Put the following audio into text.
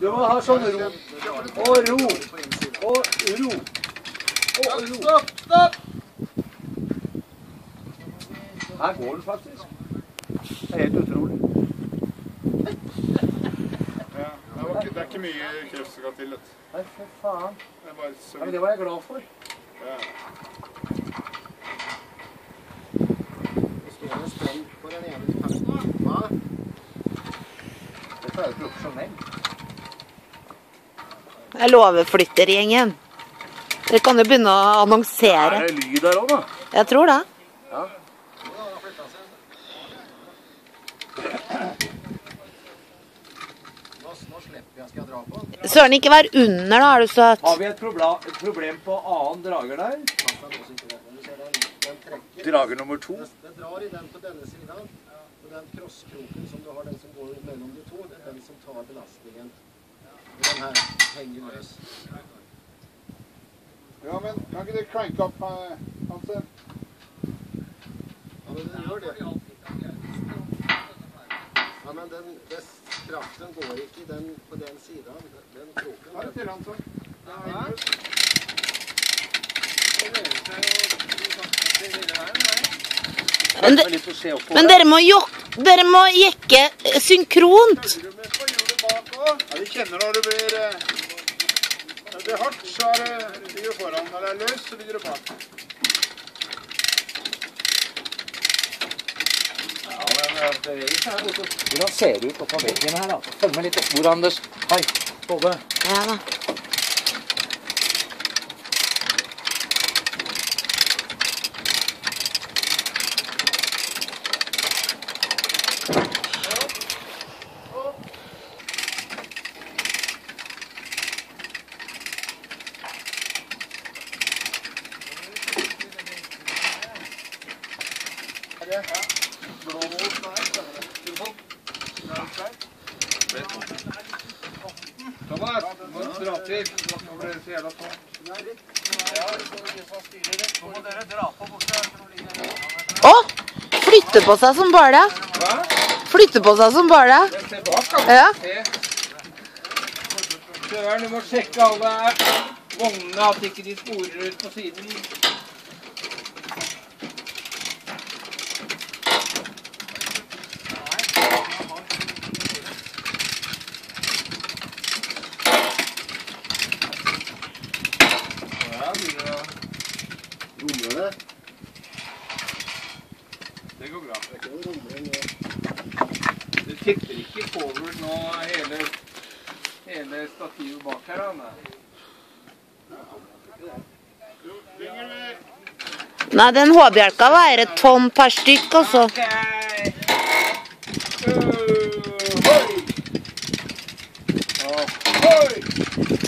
Du må ha sånn ro. Og ro. Og ro. Og ro. Stopp, stopp! Her går den faktisk. Det er helt utrolig. Ja, det, var ikke, det er ikke mye kreft som skal til. Nei, for faen. Det det var jeg glad for. Ja. Er jo profesjonell. Jeg lover flyttergjengen. Dere kan jo begynne å annonsere. Er det lyd der òg, da? Jeg tror det. På? Søren, ikke vær under, da, er du søt. Har vi et problem, på annen drager der? Det. Drager nummer to. Det, det drar i den på denne siden. Og den krosskroken som du har, den som går mellom de to, det er den som tar belastningen. Og den her henger løs. ja, men kan ikke du crank opp, eh, Hansen? Ja, men den gjør det. Ja, men den, kraften går ikke den, på den siden. Den kroken. Ja, det til, Hansen. Men, de, Litt å se men dere må, jo, dere må jekke eh, synkront. Ja, du kjenner når det blir eh, Når det blir hardt, så er det, ligger foran. Når det er løst, så ligger det bak. Ja, men det er ikke her borte. Hvordan ser det ut på veggen her, da? Følg med litt opp. Hvor, Anders? Hei. Tove. Ja da. Thomas. Å! Flytter på seg som bare det. Flytte på seg som bare det. Ja. Søren, du må sjekke alle vognene, at ikke de sporer ut på siden. Det går bra. Det går bra. Det er ikke noe rumling nå. Tipper ikke forward nå hele, hele stativet bak her, da. nei. Den H-bjelka veier et tonn per stykk, altså. Ok. Uh, hoi! Hoi!